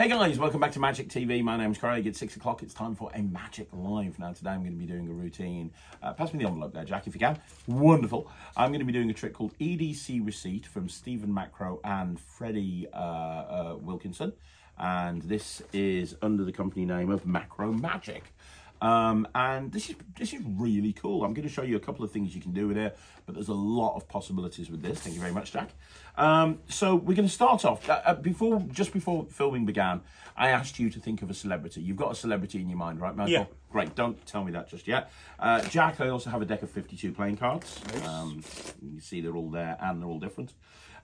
Hey guys, welcome back to Magic TV. My name's Craig. It's six o'clock. It's time for a Magic Live. Now, today I'm going to be doing a routine. Uh, pass me the envelope there, Jack, if you can. Wonderful. I'm going to be doing a trick called EDC Receipt from Stephen Macrow and Freddie uh, uh, Wilkinson. And this is under the company name of Macrow Magic. Um, and this is this is really cool. I'm going to show you a couple of things you can do with it, but there's a lot of possibilities with this. Thank you very much, Jack. Um, so we're going to start off uh, uh, before just before filming began. I asked you to think of a celebrity. You've got a celebrity in your mind, right, Michael? Yeah. Great. Don't tell me that just yet. Uh, Jack, I also have a deck of 52 playing cards. Nice. Um, you see they're all there and they're all different.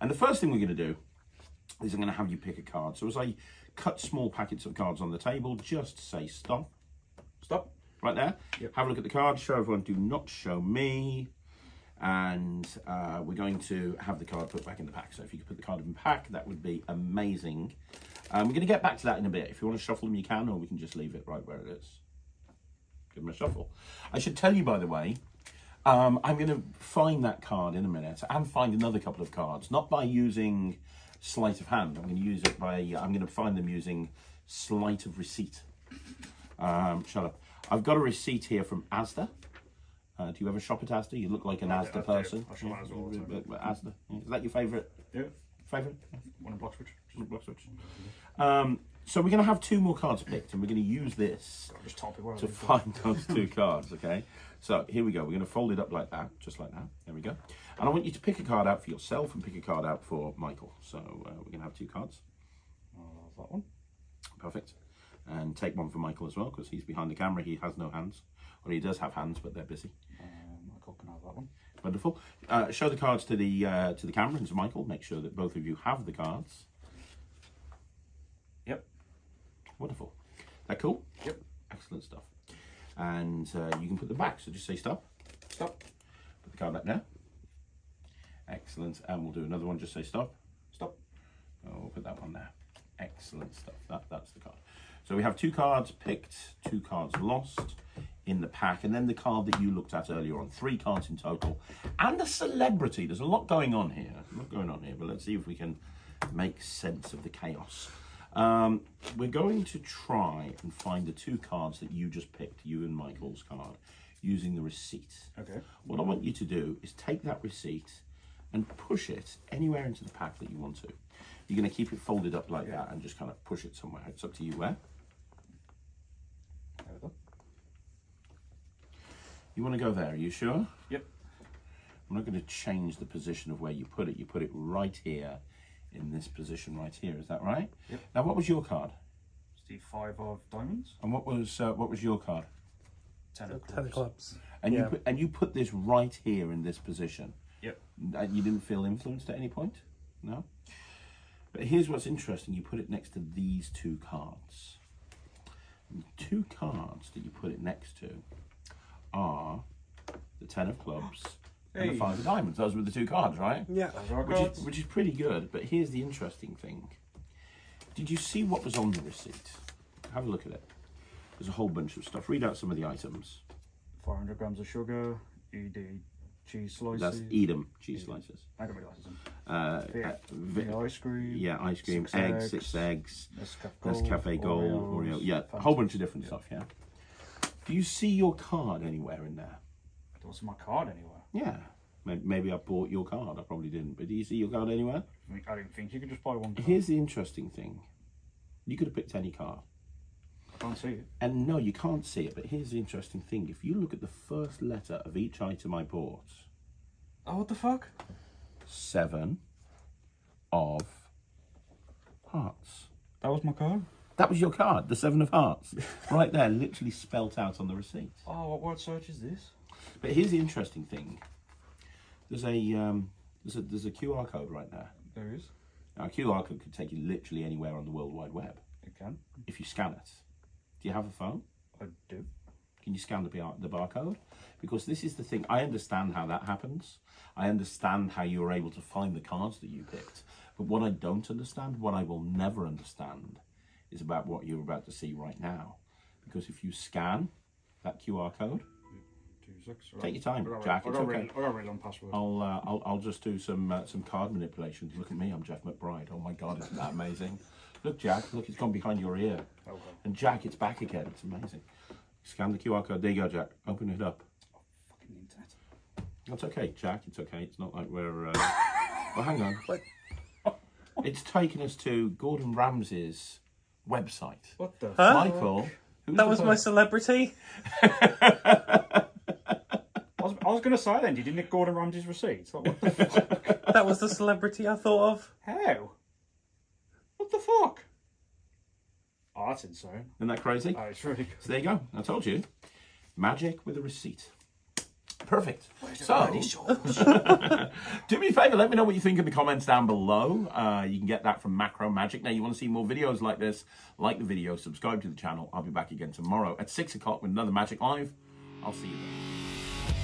And the first thing we're going to do is I'm going to have you pick a card. So as I cut small packets of cards on the table, just say stop Stop. right there. Yep. Have a look at the card. Show everyone. Do not show me. And uh, we're going to have the card put back in the pack. So if you could put the card in the pack, that would be amazing. Um, we're going to get back to that in a bit. If you want to shuffle them, you can, or we can just leave it right where it is. Give them a shuffle. I should tell you, by the way, um, I'm going to find that card in a minute and find another couple of cards, not by using sleight of hand. I'm going to use it by, I'm going to find them using sleight of receipt. Um, shut up. I've got a receipt here from Asda. Uh, do you ever shop at Asda? You look like an I do, Asda do. person. I shop at Asda all the time. Asda. Yeah. Is that your favourite? Yeah. Favourite? One in Bloxwich. Um, so we're going to have two more cards picked, and we're going to use this just it to find those two cards. Okay. So here we go. We're going to fold it up like that, just like that. There we go. And I want you to pick a card out for yourself and pick a card out for Michael. So uh, we're going to have two cards. Uh, that one. Perfect. And take one for Michael as well, because he's behind the camera. He has no hands. Or he does have hands, but they're busy. Um, Michael can have that one. Wonderful. Uh, show the cards to the uh, to the camera and to Michael. Make sure that both of you have the cards. Yep. Wonderful. That cool? Yep. Excellent stuff. And uh, you can put them back. So just say stop. Stop. Put the card back now. Excellent. And we'll do another one. Just say stop. Stop. Oh, we'll put that one there. Excellent stuff. That, that's the card. So we have two cards picked, two cards lost in the pack, and then the card that you looked at earlier on. Three cards in total. And a celebrity. There's a lot going on here. A lot going on here, but let's see if we can make sense of the chaos. Um, we're going to try and find the two cards that you just picked, you and Michael's card, using the receipt. Okay. What I want you to do is take that receipt and push it anywhere into the pack that you want to. You're going to keep it folded up like that and just kind of push it somewhere. It's up to you where. There we go. You want to go there, are you sure? Yep. I'm not going to change the position of where you put it. You put it right here in this position right here. Is that right? Yep. Now, what was your card? It's the five of diamonds. And what was uh, what was your card? Ten of Ten of clubs. clubs. And you put and you put this right here in this position. Yep. And you didn't feel influenced at any point? No? But here's what's interesting. You put it next to these two cards. And the two cards that you put it next to are the ten of clubs and the five of diamonds. Those were the two cards, right? Yeah. Those are our Which cards. is, which is pretty good. But here's the interesting thing. Did you see what was on the receipt? Have a look at it. There's a whole bunch of stuff. Read out some of the items. 400 grams of sugar. ED cheese slices. That's Edam cheese slices. I don't realize them. Uh, The, uh, the ice cream. Yeah, ice cream, Six eggs, eggs, six eggs, Nescafe there's Gold, Cafe Gold, Oreo, yeah, a whole bunch of different Yeah. stuff, yeah. Do you see your card anywhere in there? I don't see my card anywhere. Yeah. Maybe I bought your card, I probably didn't, but do you see your card anywhere? I, didn't think you could just buy one card. Here's the interesting thing. You could have picked any card. I can't see it. And no, you can't see it, but here's the interesting thing. If you look at the first letter of each item I bought, Oh, what the fuck? seven of hearts. That was my card? That was your card, the seven of hearts. right there, literally spelt out on the receipt. Oh, what word search is this? But here's the interesting thing. There's a um, there's a there's a QR code right there. There is. Now a QR code could take you literally anywhere on the World Wide Web It can. if you scan it. Do you have a phone? I do. Can you scan the bar- the barcode? Because this is the thing. I understand how that happens. I understand how you were able to find the cards that you picked. But what I don't understand, what I will never understand, is about what you're about to see right now. Because if you scan that QR code, six. Take your time, I Jack, I it's got, okay. real, I real on password. I'll uh, I'll I'll just do some uh, some card manipulations. Look at me, I'm Jeff McBride. Oh my God, isn't that amazing? Look, Jack. Look, it's gone behind your ear. Okay. And Jack, it's back again. It's amazing. Scan the QR code. There you go, Jack. Open it up. Oh, Fucking internet. That's okay, Jack. It's okay. It's not like we're. Uh... well, hang on. It's taken us to Gordon Ramsay's website. What the? Huh? Michael. who's That was my celebrity. I was, I was going to say then, did you nick Gordon Ramsay's receipts? Like, what the fuck? That was the celebrity I thought of. How? What the fuck? Oh, that's insane. Isn't that crazy? Oh, it's really good. So there you go. I told you. Magic with a receipt. Perfect. So, do me a favor, let me know what you think in the comments down below. Uh, you can get that from Macrow Magic. Now, you want to see more videos like this, like the video, subscribe to the channel. I'll be back again tomorrow at 6 o'clock with another Magic Live. I'll see you then.